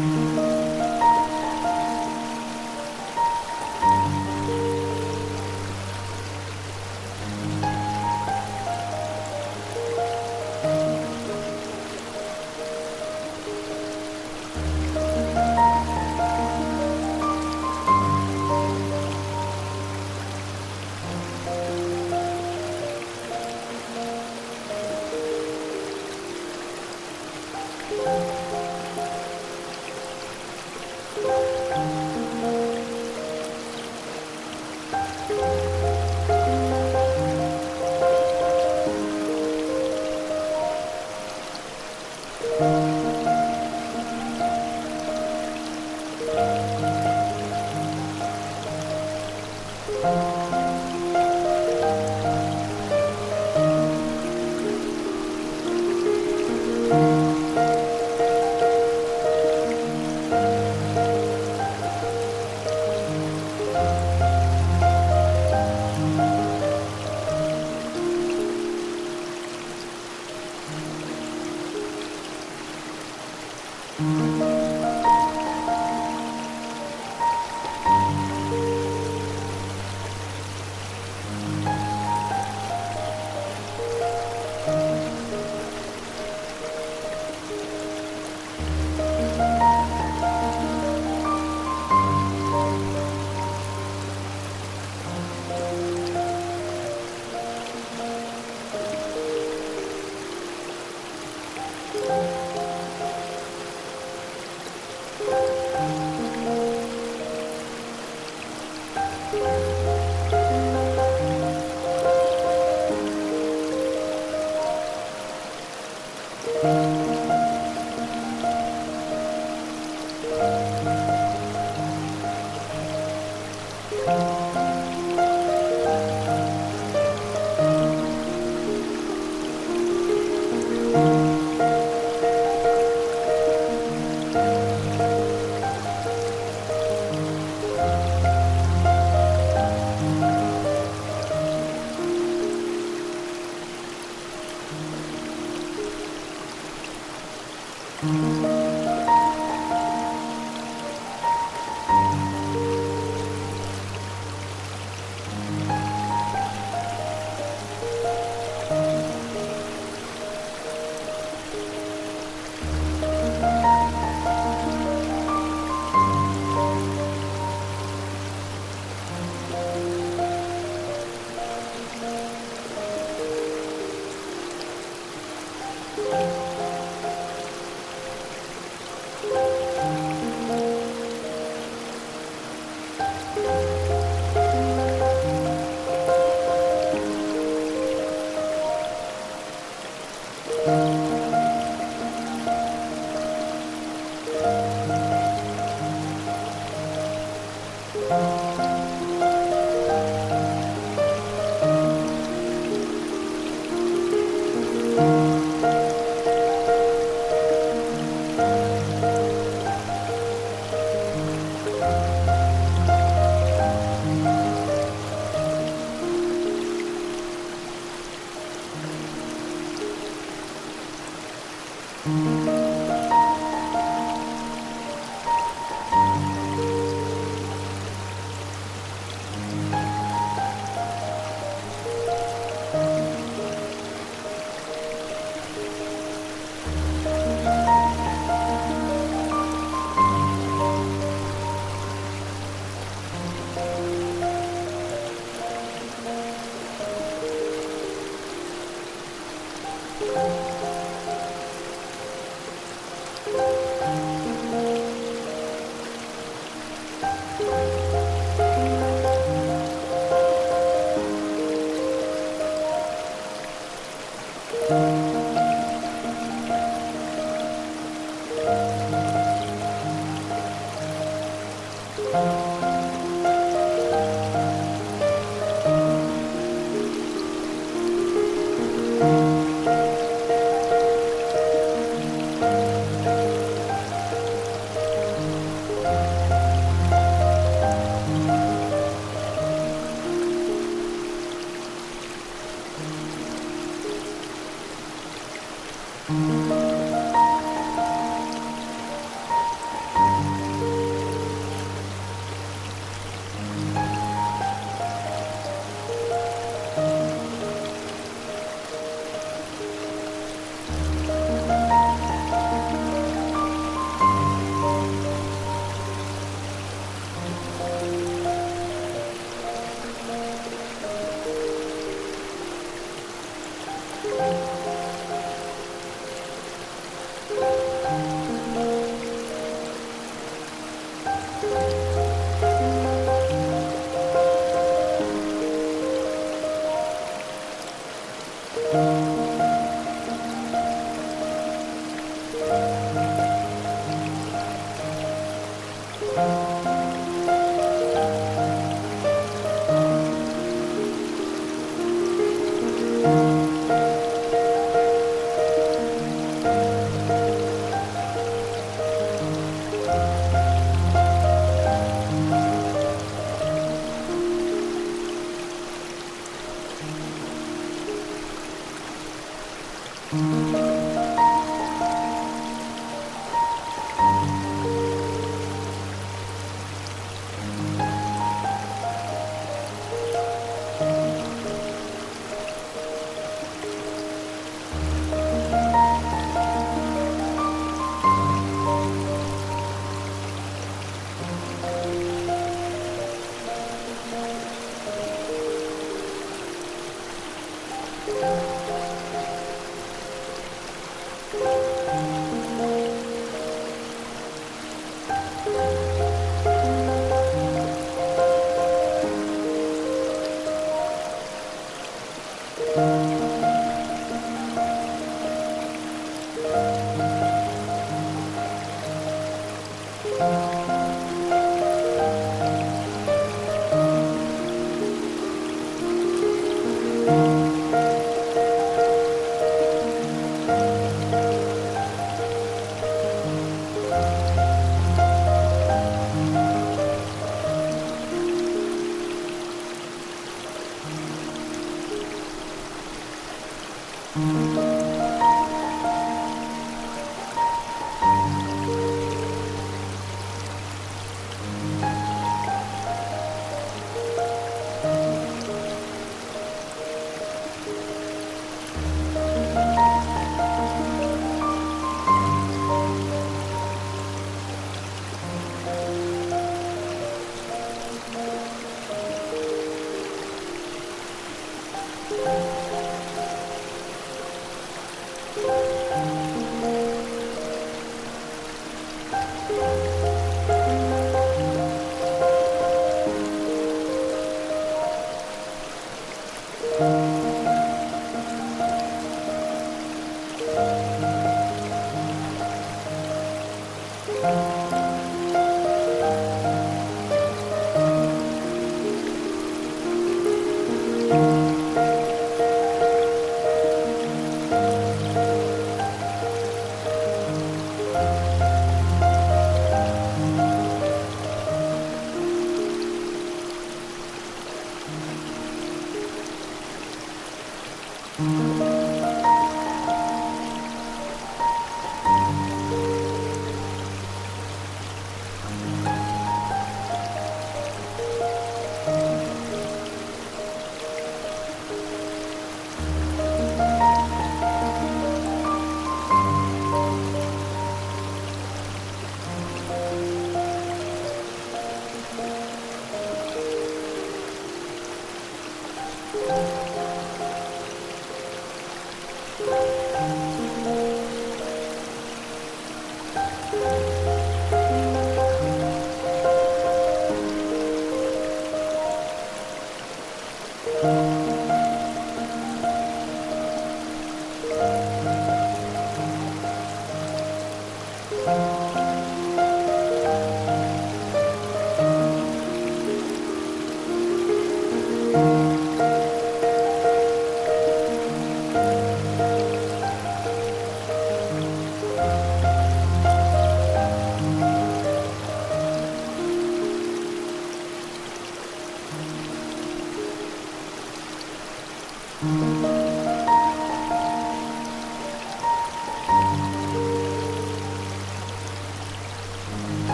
Mm-hmm.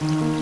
嗯。